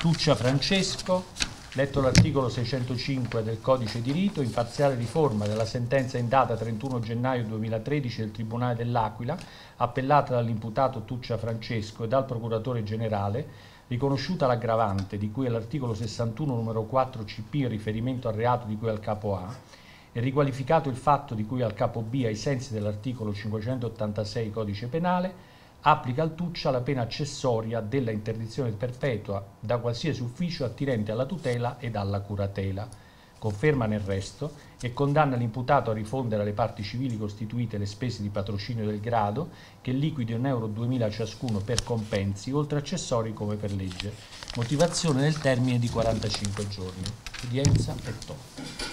Tuccia Francesco, letto l'articolo 605 del Codice di Rito, in parziale riforma della sentenza in data 31 gennaio 2013 del Tribunale dell'Aquila, appellata dall'imputato Tuccia Francesco e dal Procuratore Generale, riconosciuta l'aggravante di cui all'articolo 61 numero 4 CP in riferimento al reato di cui al capo A, e riqualificato il fatto di cui al capo B ai sensi dell'articolo 586 Codice Penale, applica al Tuccia la pena accessoria della interdizione perpetua da qualsiasi ufficio attinente alla tutela ed alla curatela. Conferma nel resto e condanna l'imputato a rifondere alle parti civili costituite le spese di patrocinio del grado che liquidi 1,20 euro 2000 ciascuno per compensi, oltre accessori come per legge. Motivazione del termine di 45 giorni. Udienza e to.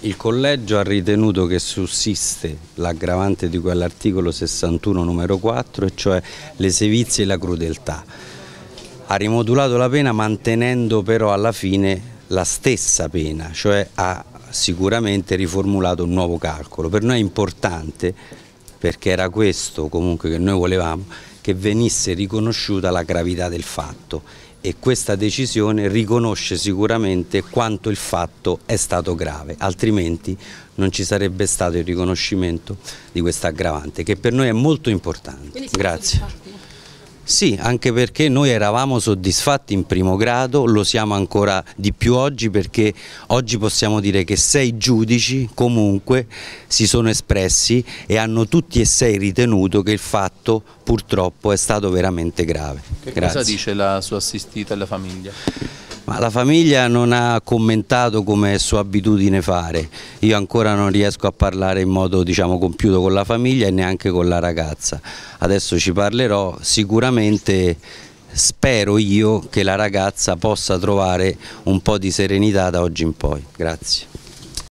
Il collegio ha ritenuto che sussiste l'aggravante di quell'articolo 61 numero 4, e cioè le sevizie e la crudeltà. Ha rimodulato la pena mantenendo però alla fine la stessa pena, cioè ha sicuramente riformulato un nuovo calcolo. Per noi è importante, perché era questo comunque che noi volevamo, che venisse riconosciuta la gravità del fatto e questa decisione riconosce sicuramente quanto il fatto è stato grave, altrimenti non ci sarebbe stato il riconoscimento di questa aggravante che per noi è molto importante. Grazie. Sì, anche perché noi eravamo soddisfatti in primo grado, lo siamo ancora di più oggi perché oggi possiamo dire che sei giudici comunque si sono espressi e hanno tutti e sei ritenuto che il fatto purtroppo è stato veramente grave. Che Grazie. cosa dice la sua assistita e la famiglia? Ma la famiglia non ha commentato come è sua abitudine fare, io ancora non riesco a parlare in modo diciamo, compiuto con la famiglia e neanche con la ragazza, adesso ci parlerò, sicuramente spero io che la ragazza possa trovare un po' di serenità da oggi in poi, grazie.